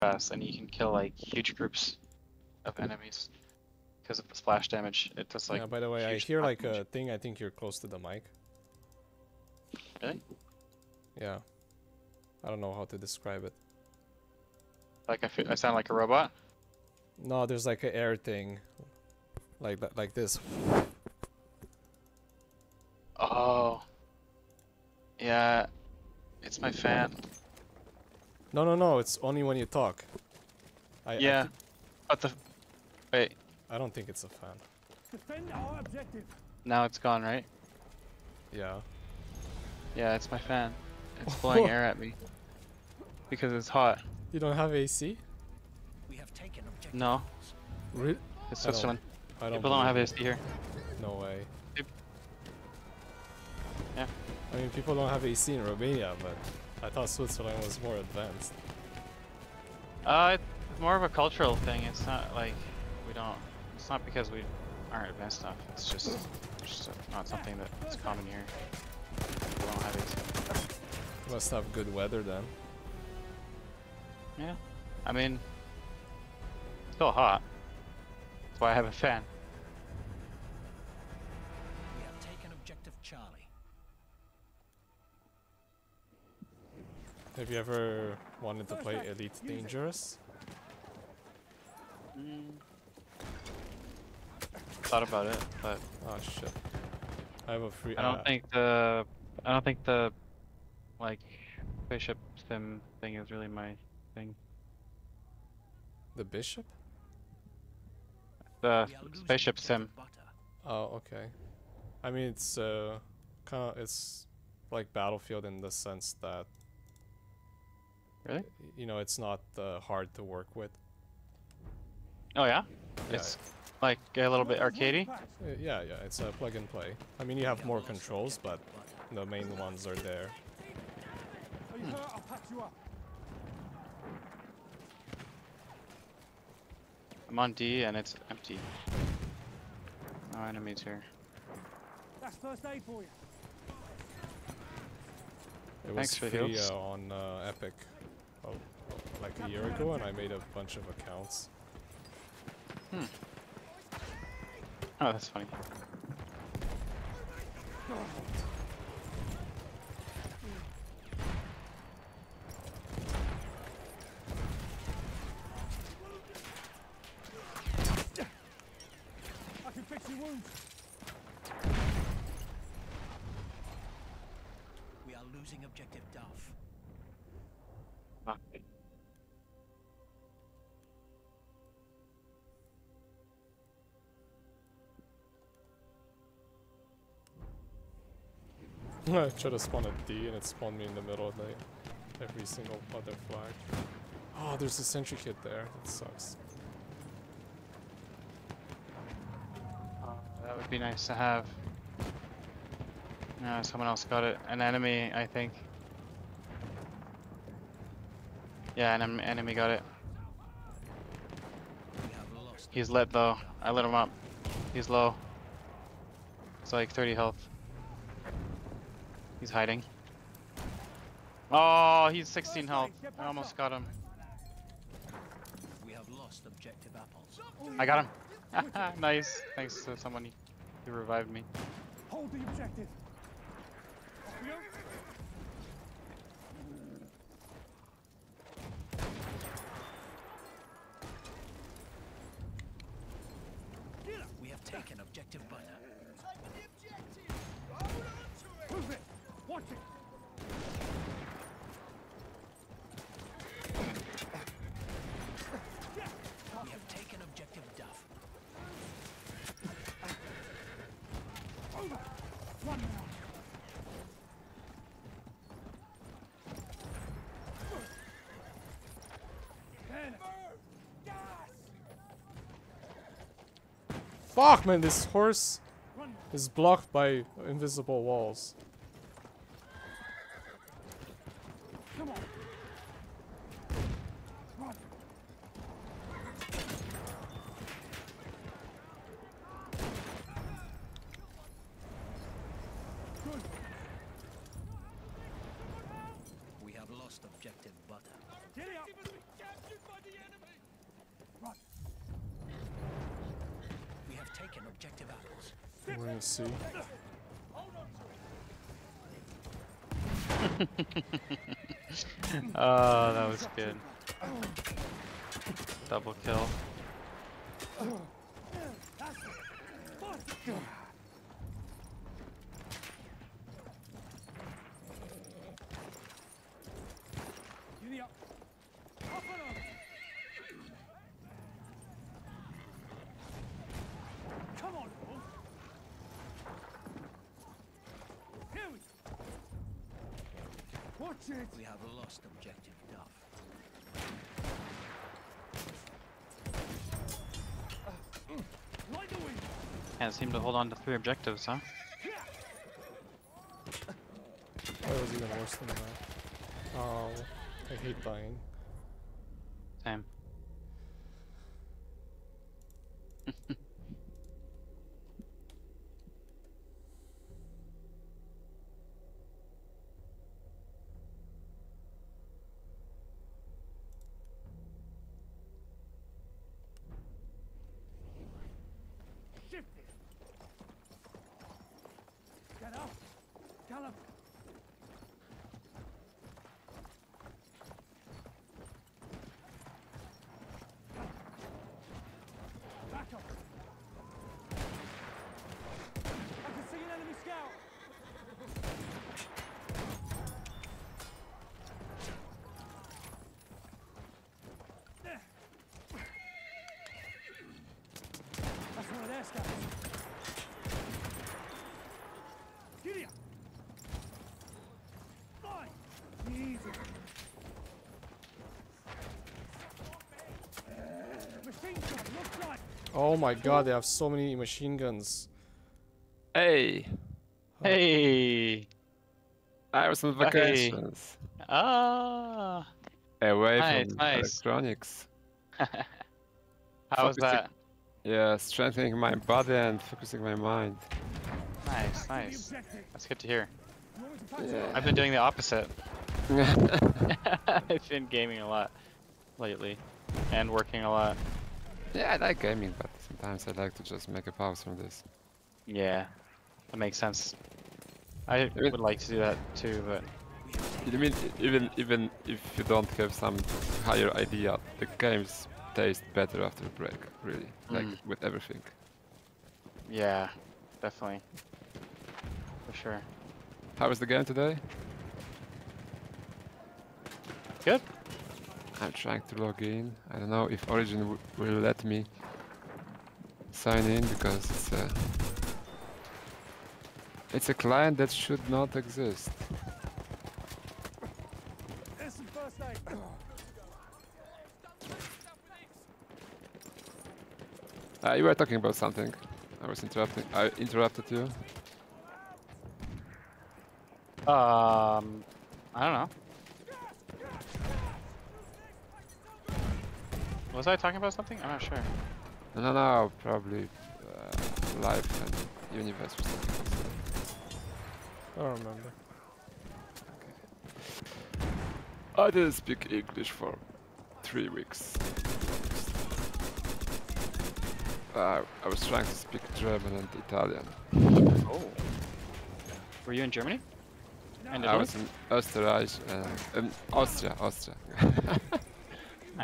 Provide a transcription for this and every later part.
fast, and you can kill like huge groups of enemies because of the splash damage. It does like. yeah, by the way, I hear like uh, damage. a thing. I think you're close to the mic. Really? Yeah. I don't know how to describe it. Like I, feel, I sound like a robot. No, there's like an air thing, like that, like this. Oh. Yeah. It's my fan. No, no, no. It's only when you talk. I, I, Yeah. thi- But the. Wait. I don't think it's a fan. Defend our objective. Now it's gone, right? Yeah. Yeah, it's my fan. It's blowing air at me. Because it's hot. You don't have AC? We have taken objective. No, Re- it's I don't- Switzerland. I don't. People don't have believe AC here. No way. Yep. Yeah. I mean, people don't have AC in Romania, but I thought Switzerland was more advanced. Uh, it's more of a cultural thing. It's not like we don't. It's not because we aren't advanced enough. It's just, it's just not something that's common here. We don't have. You must have good weather then. Yeah. I mean, it's still hot. That's why I have a fan. Have you ever wanted to play Elite Dangerous? Mm. Thought about it, but Oh shit. I have a free. I don't uh, think the I don't think the like spaceship sim thing is really my thing. the bishop. The We spaceship sim. Oh okay. I mean, it's uh, kind of it's like Battlefield in the sense that Really? you know it's not uh, hard to work with. Oh yeah? Yeah. It's like a little bit arcadey. Uh, yeah, yeah, it's a plug and play. I mean, you have more controls, but the main ones are there. Are you hurt? I'll patch you up. I'm on D and it's empty. No enemies here. That's first aid for you. It was Thanks for the free heals. uh, on uh, Epic, oh, like a year ago, and I made a bunch of accounts. Hmm. Oh, that's funny. I tried to spawn a D, and it spawned me in the middle of the, every single other flag. Oh, there's a sentry kit there. That sucks. Uh, that would be nice to have. No, someone else got it. An enemy, I think. Yeah, an em- enemy got it. He's lit though. I lit him up. He's low. It's like 30 health. He's hiding. Oh, he's 16 health. I almost got him. We have lost objective apples. I got him. nice. Thanks to someone who revived me. Hold the objective. We have taken objective butter. Move it! Watch it! We have taken objective Duff. Over! One now! Fuck, man, this horse is blocked by invisible walls. Come on! Run! Good. We have lost objective butter. Get up! We're gonna see. Oh, that was good. Double kill. Giddy up. Up and over. Come on, Paul. Here we Watch it. We have lost objective Duff. Light the wind. Can't seem to hold on to three objectives, huh? That was even worse than that. Oh, I hate dying. Same. Shift it. Get up. Gallop. Back up. I can see an enemy scout. There. That's one of their scouts. Giddy up. Fine. Easy. Machine gun, looks like. Oh my god, they have so many machine guns. Hey, Hey! I was on Hey. vacations. Ah! Away Nice, from nice. electronics. How was that? Yeah, strengthening my body and focusing my mind. Nice, nice. That's good to hear. You want me to patch it Yeah. I've been doing the opposite. I've been gaming a lot lately and working a lot. Yeah, I like gaming, but sometimes I like to just make a pause from this. Yeah, that makes sense. I Really? would like to do that too, but You mean even even if you don't have some higher idea, the games taste better after a break. Really, like Mm. with everything. yeah, definitely. For sure. How was the game today? Good. I'm trying to log in. I don't know if Origin will let me sign in because it's a it's a client that should not exist. Uh, you were talking about something. I was interrupting. I interrupted you. Um, I don't know. Was I talking about something? I'm not sure. No, no, no. Probably uh, life and universe or something. I don't remember. I didn't speak English for three weeks. Uh, I was trying to speak German and Italian. Oh. Were you in Germany? And I was in Österreich and um, Austria, Austria.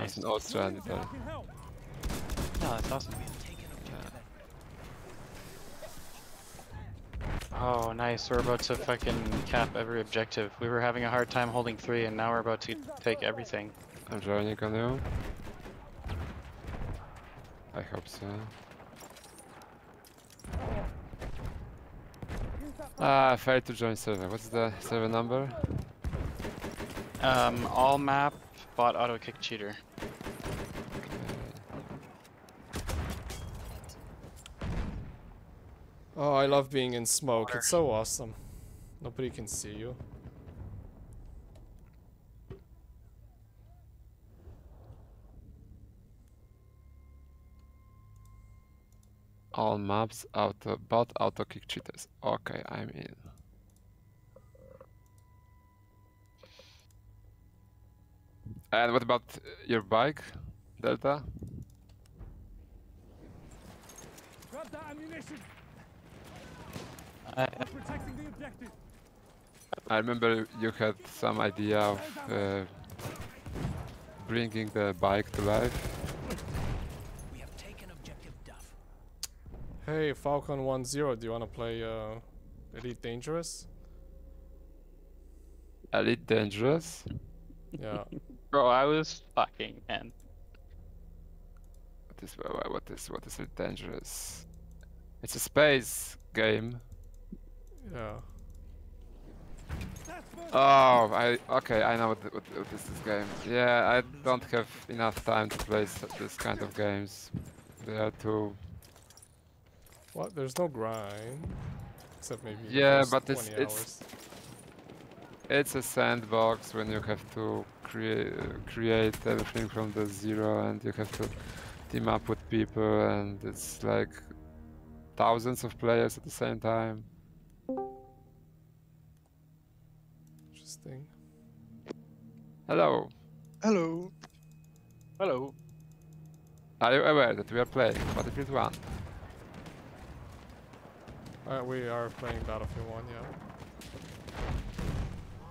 I was Nice. in Austria and I Italy. No, that's awesome. We have taken objective Oh, nice. We're about to fucking cap every objective. We were having a hard time holding three, and now we're about to take everything. I'm joining on you. I hope so. Ah, I failed to join server. What's the server number? Um, all map bot auto kick cheater. Oh, I love being in smoke. It's so awesome. Nobody can see you. All maps auto bot auto kick cheaters. Okay, I'm in. And what about uh, your bike, Delta? Grab that ammunition. I, I remember you had some idea of uh, bringing the bike to life. We have taken objective Duff. Hey, Falcon 1-0, do you want to play uh, Elite Dangerous? Elite Dangerous. Yeah. bro, I was fucking man. What is wha- wha- what is what is it dangerous? It's a space game. Yeah. Oh, I okay. I know what, what, what is this game. Yeah, I don't have enough time to play this kind of games. They are too. What? There's no grind. Except maybe Yeah, but it's- 20 it's- It's a sandbox when you have to create create everything from the zero, and you have to team up with people, and it's like thousands of players at the same time. Interesting. Hello. Hello. Hello. Are you aware that we are playing Battlefield 1? Uh, we are playing Battlefield 1, yeah.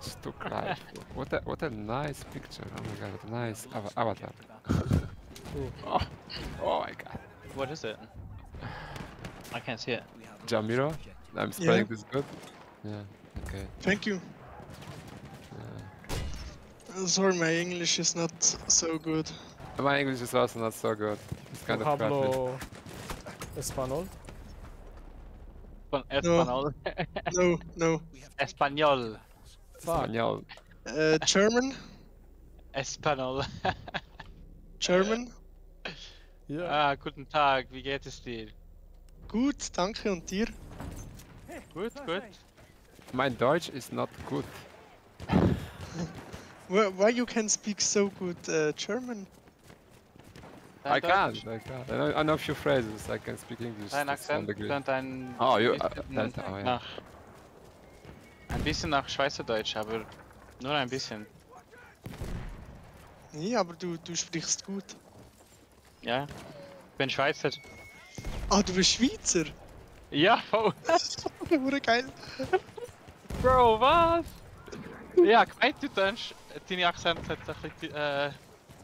Stuck life. What a what a nice picture. Oh my god, what a nice ava avatar. oh, oh my god. What is it? I can't see it. We have Jamiro? I'm Yeah. this good? Yeah, okay. Thank you. Yeah. Sorry, my English is not so good. My English is also not so good. It's kind of crappy. Pablo Espanol? Espan- Espanol. No, no. We have Espanol. Fuck. Espanol. Uh, German? Espanol. German? Yeah. ah, guten Tag, wie geht es dir? Gut, danke. Und dir? Gut, gut. Mein Deutsch is not good. Why, why you can speak so good uh, German? I Dein can, Deutsch, I can. I know, I know a few phrases. I can speak English. Dein Akzent und dein... Oh, you- uh, that- oh, ja. nach... Ein bisschen nach Schweizerdeutsch, aber nur ein bisschen. Nee, aber du, du sprichst gut. Ja. Ich bin Schweizer. Ah, du bist Schweizer? Ja, oh. Hure geil. Bro, was? Ja, gemeint du denkst, deine Akzent hat ein bisschen äh,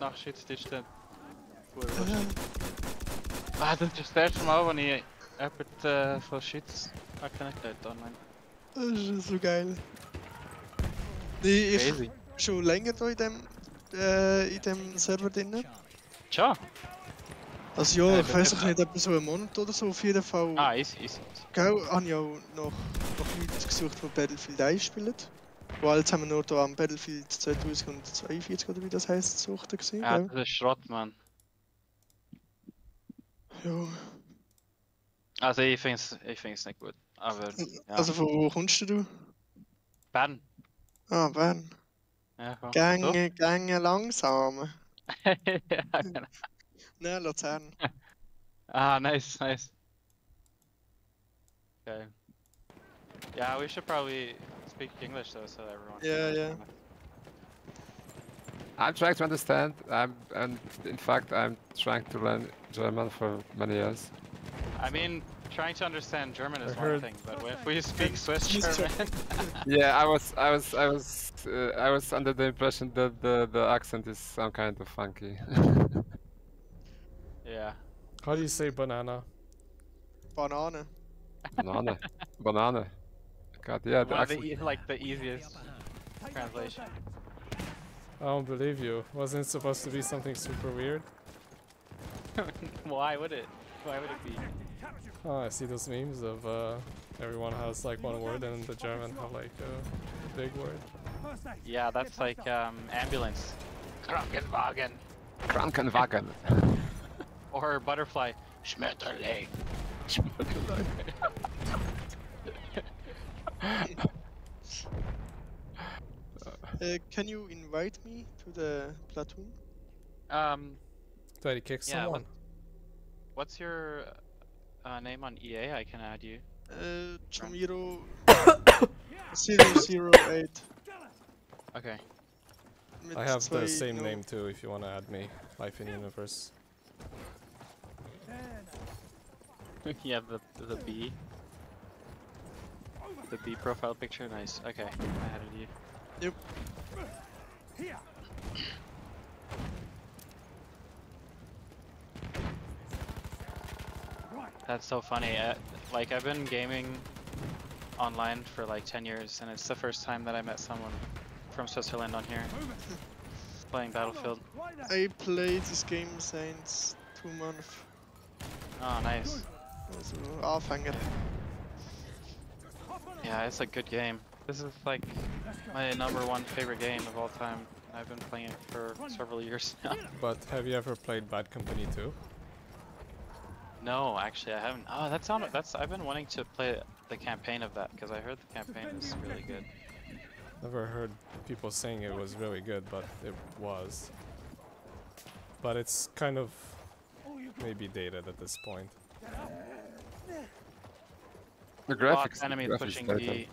nach Schweizerdeutsch dann. Ah, das ist das erste Mal, wo ich jemanden äh, von Schweiz kennengelernt habe online. Das ist so geil. Ich Crazy. schon länger da in dem, äh, in dem Server drin. Ciao. Also ja, Äh, ich weiß nicht, etwa so einen Monat oder so auf jeden Fall. Ah, easy, easy. Gell, habe ich auch noch, noch Leute gesucht, die Battlefield 1 spielen. Wo alle zusammen nur da am Battlefield 2042 oder wie das heisst, suchten gewesen, Ja, das ist Schrott, Mann. Ja. Also ich finde es ich find's nicht gut. Aber ja. Also von wo kommst du? Bern. Ah, Bern. Ja, komm. Gänge, Gänge langsam. So? ja, genau. Ne, Luzern. Ah, nice, nice. Okay. Yeah, we should probably speak English though, so that everyone. Yeah, yeah. I'm trying to understand. I'm and in fact I'm trying to learn German for many years. I mean, trying to understand German is I one heard- thing, but if we speak Swiss Swiss German, Yeah, I was I was I was uh, I was under the impression that the the accent is some kind of funky. yeah. How do you say banana? Banana. Banana. Banane. God, yeah, the One of the, e- like the We have the easiest translation. I don't believe you. Wasn't it supposed to be something super weird? Why would it? Why would it be? Oh, I see those memes of uh, everyone has like one word and the German have like a big word. Yeah, that's like um, ambulance. Krankenwagen. Krankenwagen. Or butterfly. Schmetterling. Schmetterling. Uh, can you invite me to the platoon? Um, Did he kick Yeah, someone? what's your uh, name on EA? I can add you. Uh, Chomiro 008. Okay. I have the same no- name too if you want to add me. Life in Universe. yeah, the the B. The B profile picture, nice. Okay, ahead of you. Yep. That's so funny. Uh, like I've been gaming online for like 10 years, and it's the first time that I met someone from Switzerland on here playing Battlefield. I played this game since two months. Oh, nice. Also Anfänger. Yeah, it's a good game. This is like my number one favorite game of all time. I've been playing it for several years now. But have you ever played Bad Company 2? No, actually, I haven't. Ah, oh, that's on. That's. I've been wanting to play the campaign of that because I heard the campaign is really good. Never heard people saying it was really good, but it was. But it's kind of maybe dated at this point. The graphics. enemy graphics pushing data. B.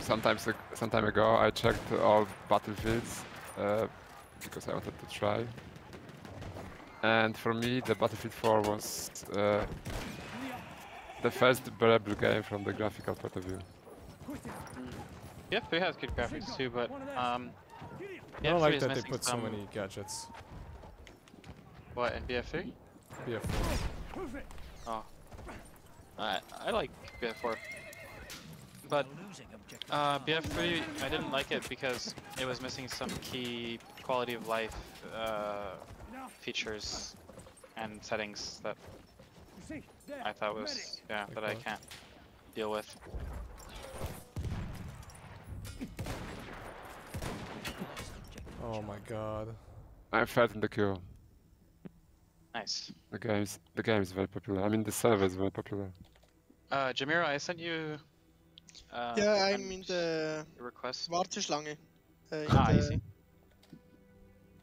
Sometimes, some time ago, I checked all battlefields uh, because I wanted to try. And for me, the Battlefield 4 was uh, the first bearable game from the graphical point of view. BF3 has good graphics too, but um, I don't like that they missing put so many gadgets. What in BF3? BF4. Oh, I I like BF4, but We're losing objective uh, BF3 I didn't like it because it was missing some key quality of life uh, features and settings that I thought was yeah that I can't deal with. Oh my god. I'm third in the queue. Nice. The game's the game is very popular. I mean, the server is very popular. Uh, Jamira, I sent you. Uh, Yeah, a I'm in the request. Warteschlange. Uh, Ah, the, easy.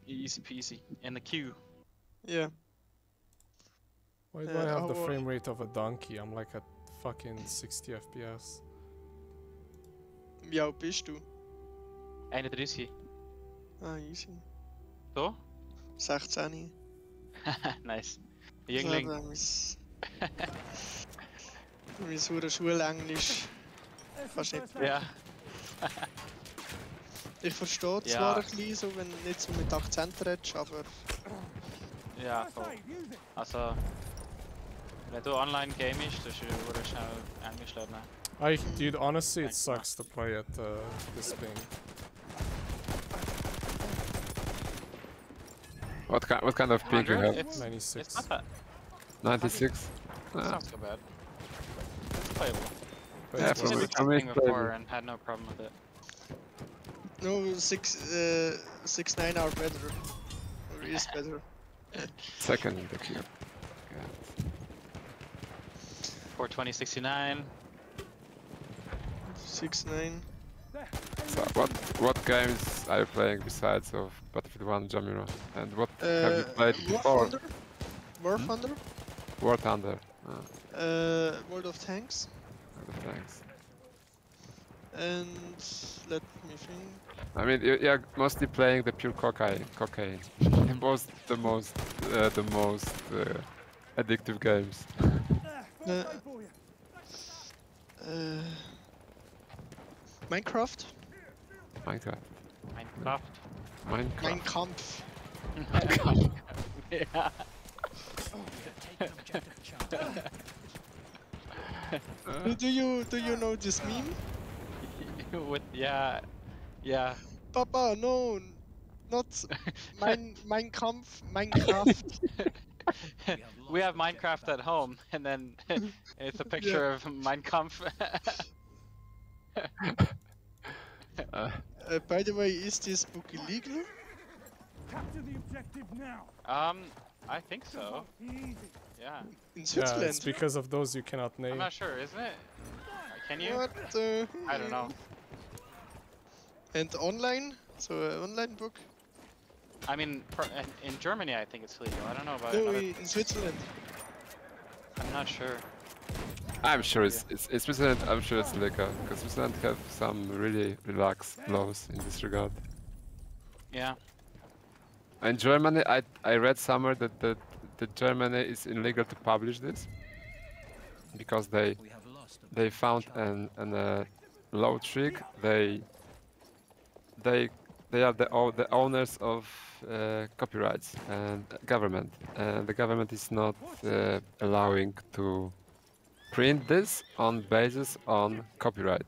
Easy peasy. In the queue. Yeah. Why do Uh, I have the frame rate of a donkey? I'm like at fucking 60 FPS. Wie alt bist du? 31. Ah, easy. So? 16. nice. So, Jüngling. dann Mein, mein sauer Schulenglisch. Kannst nicht. Ja. Ich verstehe Ja. zwar ein bisschen, so, wenn du nicht so mit Akzent redest, aber Ja, voll. Also, wenn du online gamest, dann wurde schnell Englisch lernen. I, dude, honestly, it sucks to play at uh, this ping. What kind what kind of ping you have? It's, 96. it's not that. 96. It's Ah, not so bad. It's playable. But Yeah, it's for I me- did just- the for thing before playable. and had no problem with it. no, 6 uh, six, nine are better. Or is better. second in the queue. God. 42069. 6 9. So what what games are you playing besides of Battlefield 1 Jamiro? And what have you Uh, played before? War Thunder. War Thunder. War Thunder. Ah, Uh, World of Tanks. other thanks. And let me think. I mean, you- you're mostly playing the pure cocaine. Cocaine. most, the most, uh, the most uh, addictive games. Uh, Minecraft. Minecraft. Minecraft. Minecraft. Mein Kampf. yeah. Taken. Do- Do you do you know this meme? With yeah, yeah. Papa, no, not mein Mein Kampf, Minecraft. we have lost objective Minecraft at home, and then it's a picture of Mein Kampf. Uh, Uh, by the way, is this book illegal? Capture the objective now. um, I think so. Yeah, In Yeah, Switzerland? it's because of those you cannot name. I'm not sure, isn't it? Can you? What? Uh, I don't know. And online? So uh, online book? I mean, in, in Germany, I think it's legal. I don't know about No, in in Switzerland. I'm not sure. I'm sure it's, it's, it's Switzerland. I'm sure it's legal because Switzerland have some really relaxed laws in this regard. Yeah. In Germany, I I read somewhere that that, that Germany is illegal to publish this, because they We have lost objective they found Charlie. an an uh, low trick. They they they are the the owners of uh, copyrights and government, and the government is not uh, allowing to print this on basis on copyright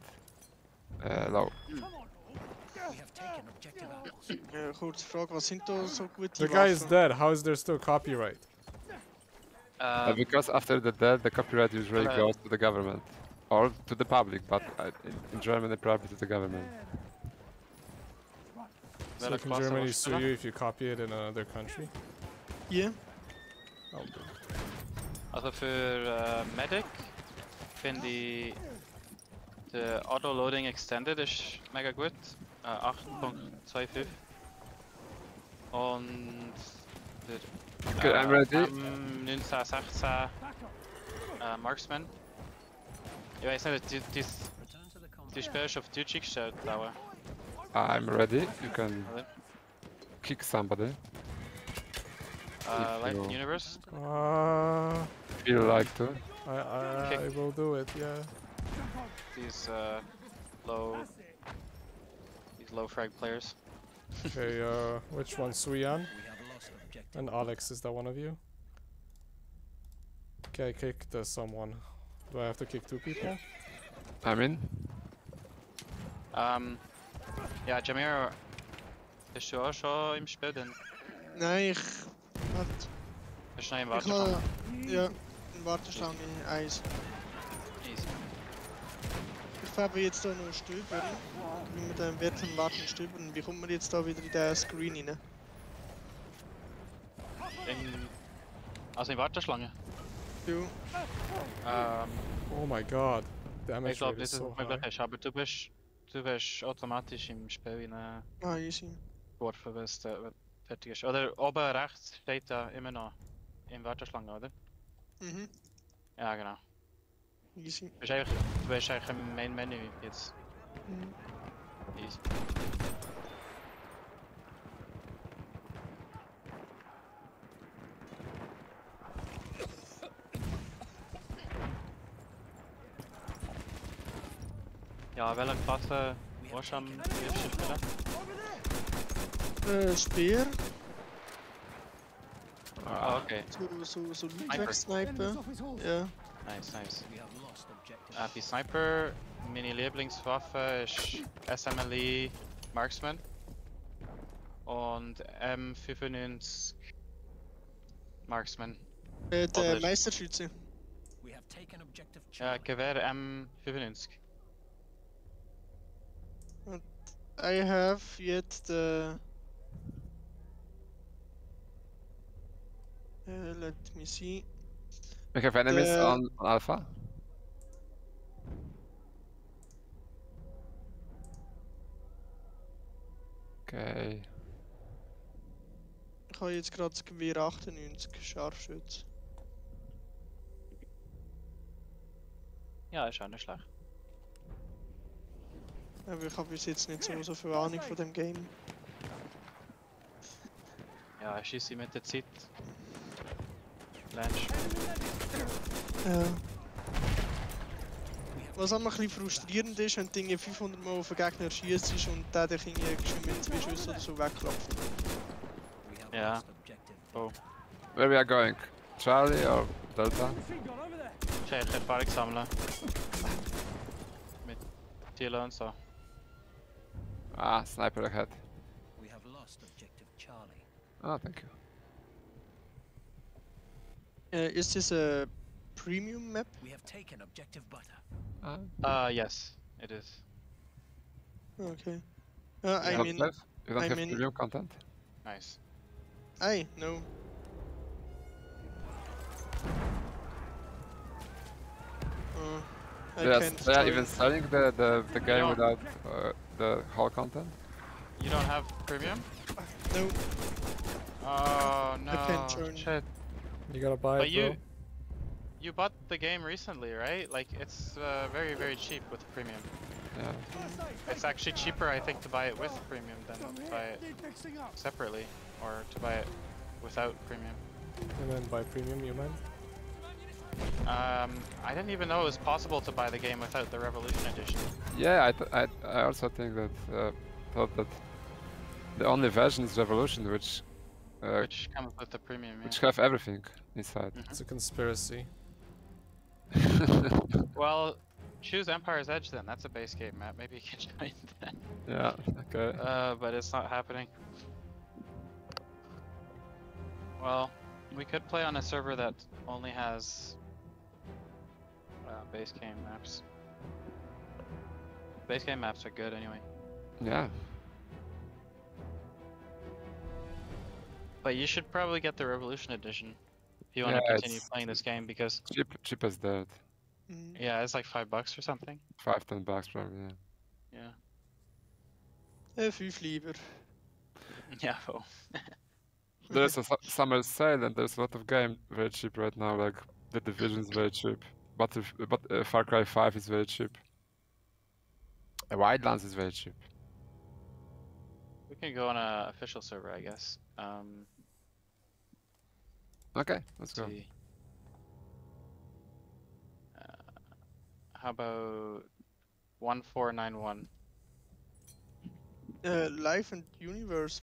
uh, law. We have taken objective apples. Kurze Frage, was sind da so gute The guy is dead. How is there still copyright? Uh, Um, because after the death, the copyright usually Right. goes to the government or to the public, but uh, in, in Germany, probably to the government. So welke can Germany sue you if you copy it in another country? Yeah. Oh. Also für äh, Medic finde ich der Auto-Loading Extended ist mega gut. Äh, 8.25 Und der Okay, I'm ready. M1916 äh, Marksman. Ich weiß nicht, die, die, Return to the combat. die Spiel ist auf Deutsch gestellt, aber I'm ready. You can kick somebody äh, If Life in you- Universe. Uh, if you like to. I, I, I will do it, yeah. These uh, low, these low frag players. Okay, uh, which one? Suyan? We have lost objective. And Alex, is that one of you? Okay, I kicked uh, someone. Do I have to kick two people? I'm in. Ähm, ja, Jamir, bist du auch schon im Spiel? Dann Nein, ich... Warte. bist du noch im Ich Ja, in Warteschlange 1. Easy. Ich fahre jetzt hier noch stöbern. Wie man dann wird im Warten stöbern. Wie kommt man jetzt da wieder in den Screen rein? In, also in Warteschlange. Ja. Ähm, Oh my god. ich Damage glaube, rate is das ist so möglich, high. ist, aber du bist, du wirst automatisch im Spiel Ah, easy. reingeworfen, wenn es fertig ist. Oder oben rechts steht da immer noch in Warteschlange, oder? Mhm. Ja, genau. Easy. Du bist eigentlich, du bist eigentlich im Main Menü jetzt. Mhm. Easy. Ja, welche Klasse willst du am liebsten spielen? Äh, Speer. Ah, okay. So, so, so Leadback-Sniper. Ja. Nice, nice. We have lost objective. Äh, die Sniper, meine Lieblingswaffe ist SMLE Marksman und M95 Marksman. Äh, der Meisterschütze. We have taken objective Äh, Gewehr M95. I have yet the. Uh, let me see. We have enemies The- on, on Alpha. Okay. Ich habe jetzt gerade das Gewehr 98 Scharfschütze. Ja, ist auch nicht schlecht. Aber ich habe bis jetzt nicht so, so viel Ahnung von dem Game. Ja, ich schieße mit der Zeit. Ja. Was auch ein bisschen frustrierend ist, wenn irgendwie 500 Mal auf Gegner schießt und der dich irgendwie mit zwei Schüssen oder so wegklappt. We have Yeah. lost objective. Oh. Where we are going? Charlie or Delta? Ich habe Erfahrung sammeln. Mit Tilo und so. Ah, sniper ahead. We have lost objective Charlie. Oh, thank you. Uh, is this a premium map? We have taken objective butter. Ah, Uh, yes, it is. Okay. Uh, you I don't mean, have, you don't I have mean- premium content? Nice. I no. Uh, I They are, can't they are even selling the, the, the game Yeah. without uh, the whole content? You don't have premium? No, Oh no. I can't join. Shit. You gotta buy But it, you bro. you bought the game recently, right? Like it's uh, very very cheap with premium. Yeah. It's actually cheaper, I think, to buy it with premium than to buy it separately, or to buy it without premium. And then buy premium, you meant? Um, I didn't even know it was possible to buy the game without the Revolution Edition. Yeah, I, th I, I also think that uh, thought that the only version is Revolution, which uh, Which comes with the premium, yeah. which have everything inside. It's a conspiracy. Well, choose Empire's Edge then. That's a base game map. Maybe you can join that. yeah. Okay. Uh, but it's not happening. Well, we could play on a server that only has uh, base game maps. Base game maps are good anyway. Yeah. But you should probably get the Revolution Edition if you want Yeah, to continue it's- playing this game because Cheap, cheap as dirt. Mm. yeah, it's like five bucks or something. Five, ten bucks probably. Yeah. Yeah. Äh, fünf lieber. Yeah. Well. There's a summer sale and there's a lot of game very cheap right now. Like the Division is very cheap, but if, but uh, Far Cry 5 is very cheap. Uh, Wildlands is very cheap. We can go on a official server, I guess. Um, Okay, let's go. see. Uh, how about one four nine one? Äh, Life in Universe